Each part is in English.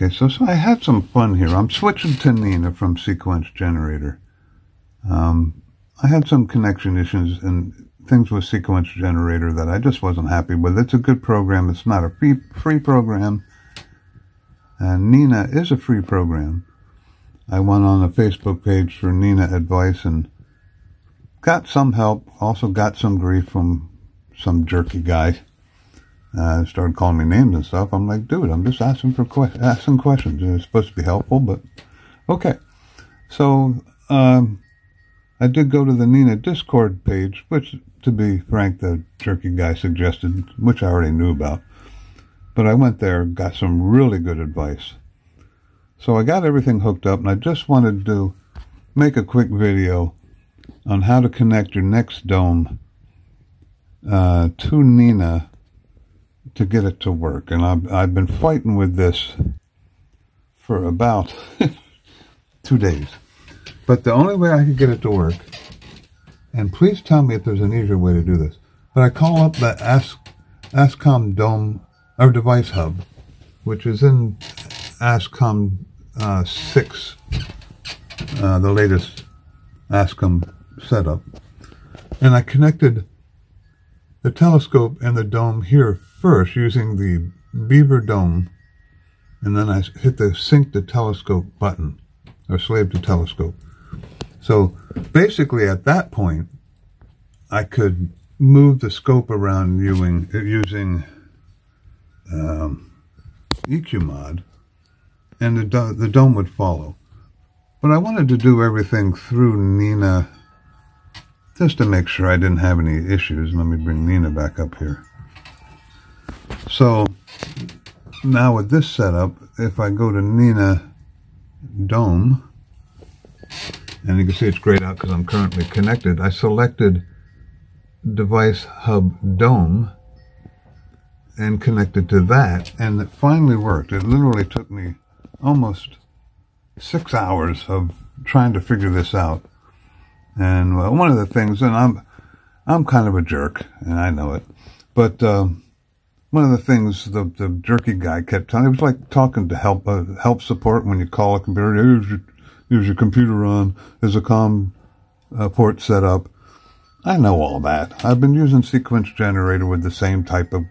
Okay, so, so I had some fun here. I'm switching to Nina from Sequence Generator. Um, I had some connection issues and things with Sequence Generator that I just wasn't happy with. It's a good program. It's not a free, free program. And Nina is a free program. I went on a Facebook page for Nina Advice and got some help. Also got some grief from some jerky guy uh, started calling me names and stuff. I'm like, dude, I'm just asking for que- asking questions. It's supposed to be helpful, but okay. So um, I did go to the Nina Discord page, which, to be frank, the jerky guy suggested, which I already knew about. But I went there, got some really good advice. So I got everything hooked up, and I just wanted to make a quick video on how to connect your Nexdome uh, to Nina to get it to work. And I've, I've been fighting with this for about two days. But the only way I could get it to work, and please tell me if there's an easier way to do this, but I call up the Ask, ASCOM Dome, or Device Hub, which is in ASCOM uh, 6, uh, the latest ASCOM setup. And I connected the telescope and the dome here first using the Beaver Dome, and then I hit the sync to telescope button, or slave to telescope. So basically at that point, I could move the scope around using, using um, EQ mod, and the, the dome would follow. But I wanted to do everything through Nina just to make sure I didn't have any issues. Let me bring Nina back up here. So now with this setup, if I go to Nina Dome, and you can see it's grayed out because I'm currently connected, I selected Device Hub Dome and connected to that, and it finally worked. It literally took me almost six hours of trying to figure this out. And one of the things, and I'm, I'm kind of a jerk, and I know it, but uh, one of the things the, the jerky guy kept telling, it was like talking to help uh, help support when you call a computer. Here's your, here's your computer on. There's a COM uh, port set up. I know all that. I've been using Sequence Generator with the same type of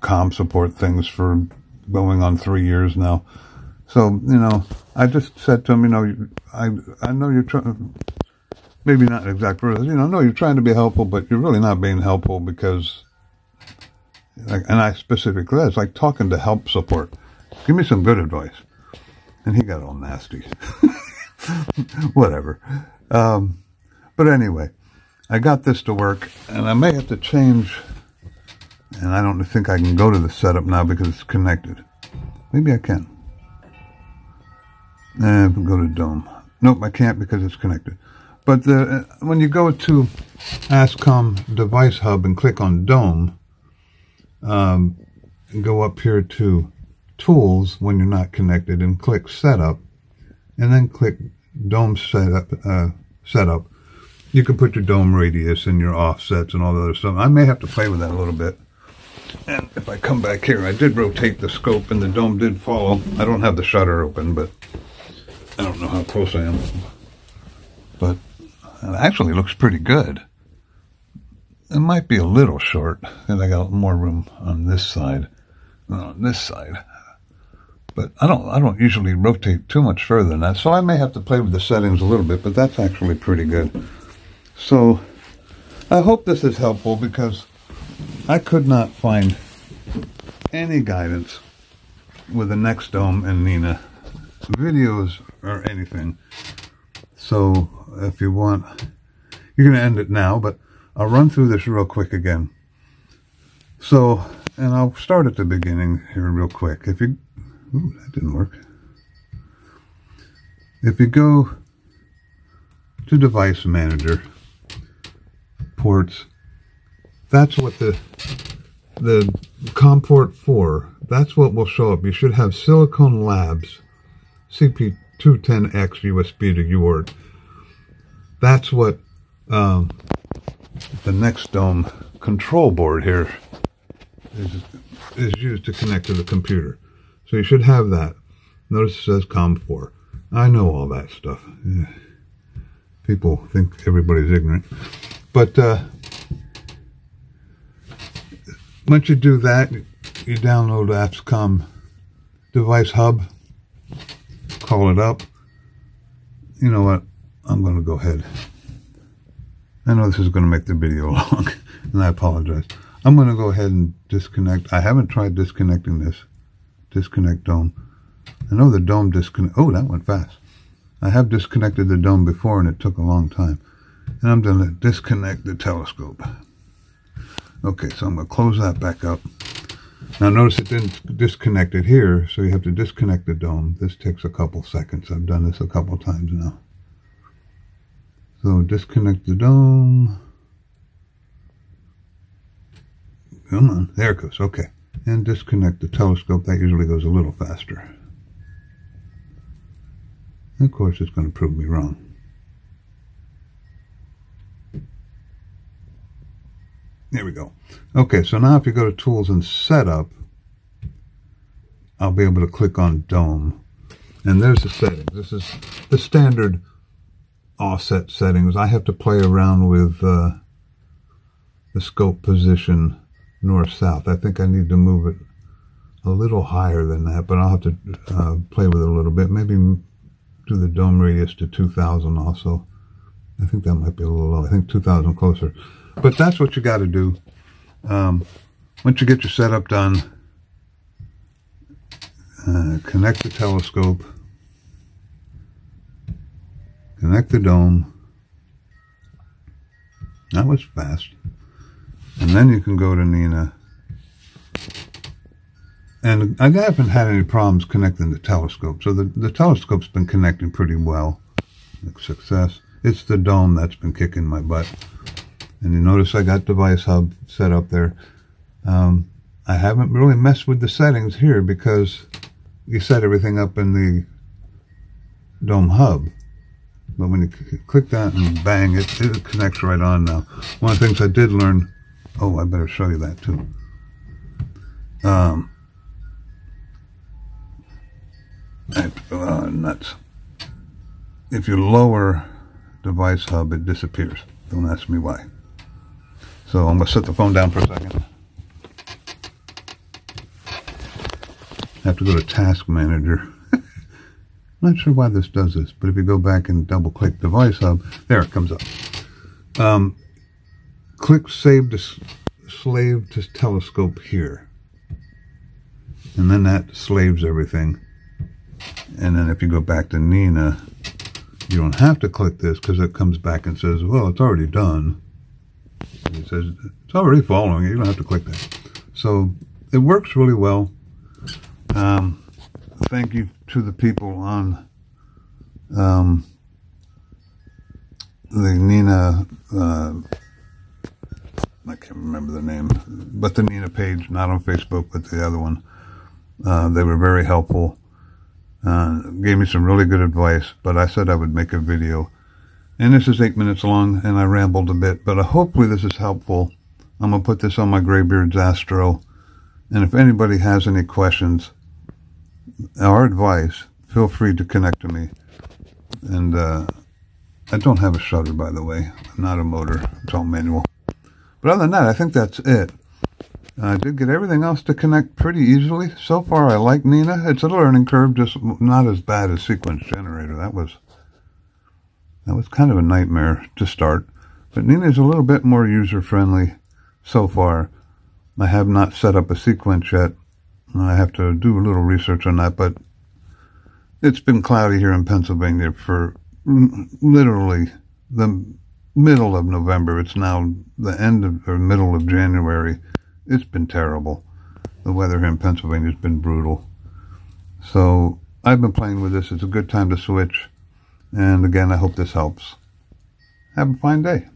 COM support things for going on three years now. So, you know, I just said to him, you know, I I know you're trying, maybe not exact words, you know, no, you're trying to be helpful, but you're really not being helpful because, like, and I specifically, it's like talking to help support. Give me some good advice. And he got all nasty. Whatever. Um, but anyway, I got this to work, and I may have to change, and I don't think I can go to the setup now because it's connected. Maybe I can. And go to Dome. Nope, I can't because it's connected. But the, when you go to ASCOM Device Hub and click on Dome, um, go up here to Tools when you're not connected and click Setup, and then click Dome Setup, uh, setup. You can put your dome radius and your offsets and all the other stuff. I may have to play with that a little bit. And if I come back here, I did rotate the scope and the dome did follow. I don't have the shutter open, but I don't know how close I am. But it actually looks pretty good. It might be a little short, because I got more room on this side than on this side. But I don't I don't usually rotate too much further than that, so I may have to play with the settings a little bit, but that's actually pretty good. So I hope this is helpful because I could not find any guidance with the Nexdome and Nina videos or anything. So if you want, you're going to end it now, but I'll run through this real quick again. So, and I'll start at the beginning here real quick. If you, ooh, that didn't work. If you go to Device Manager, ports, that's what the, the COM port 4, that's what will show up. You should have Silicon Labs CP210X USB to UART. That's what um, the Nexdome control board here is, is used to connect to the computer. So you should have that. Notice it says COM4. I know all that stuff. Yeah. People think everybody's ignorant. But uh, once you do that, you download ASCOM Device Hub, call it up. You know what? I'm going to go ahead. I know this is going to make the video long, and I apologize. I'm going to go ahead and disconnect. I haven't tried disconnecting this. Disconnect dome. I know the dome disconnect. Oh, that went fast. I have disconnected the dome before, and it took a long time. And I'm going to disconnect the telescope. Okay, so I'm going to close that back up. Now notice it didn't disconnect it here, so you have to disconnect the dome. This takes a couple seconds. I've done this a couple times now. So disconnect the dome. Come on, there it goes, okay. And disconnect the telescope, that usually goes a little faster. of course it's going to prove me wrong. There we go. Okay, so now if you go to Tools and Setup, I'll be able to click on Dome. And there's the settings. This is the standard offset settings. I have to play around with uh, the scope position north-south. I think I need to move it a little higher than that, but I'll have to uh, play with it a little bit. Maybe do the dome radius to 2,000 also. I think that might be a little low. I think 2,000 closer. But that's what you got to do. Um, once you get your setup done, uh, connect the telescope, connect the dome. That was fast. And then you can go to Nina. And I haven't had any problems connecting the telescope. So the, the telescope's been connecting pretty well. Success. It's the dome that's been kicking my butt. And you notice I got Device Hub set up there. Um, I haven't really messed with the settings here because you set everything up in the Dome Hub. But when you click that and bang, it, it connects right on now. One of the things I did learn, oh, I better show you that too. Um, uh, nuts. If you lower Device Hub, it disappears. Don't ask me why. So I'm going to set the phone down for a second. I have to go to Task Manager. Not sure why this does this, but if you go back and double click Device Hub, there it comes up. Um, click Save to Slave to Telescope here. And then that slaves everything. And then if you go back to Nina, you don't have to click this because it comes back and says, well, it's already done. It says it's already following. You don't have to click that. So it works really well. Um, thank you to the people on um, the Nina. Uh, I can't remember the name, but the Nina page, not on Facebook, but the other one. Uh, they were very helpful. Uh, gave me some really good advice, but I said I would make a video and this is eight minutes long, and I rambled a bit, but hopefully this is helpful. I'm going to put this on my Greybeards Astro. And if anybody has any questions or advice, feel free to connect to me. And uh, I don't have a shutter, by the way. I'm not a motor. It's all manual. But other than that, I think that's it. I did get everything else to connect pretty easily. So far, I like Nina. It's a learning curve, just not as bad as Sequence Generator. That was that was kind of a nightmare to start, but Nina's a little bit more user-friendly so far. I have not set up a sequence yet. I have to do a little research on that, but it's been cloudy here in Pennsylvania for literally the middle of November. It's now the end of or middle of January. It's been terrible. The weather here in Pennsylvania has been brutal. So I've been playing with this. It's a good time to switch. And again, I hope this helps. Have a fine day.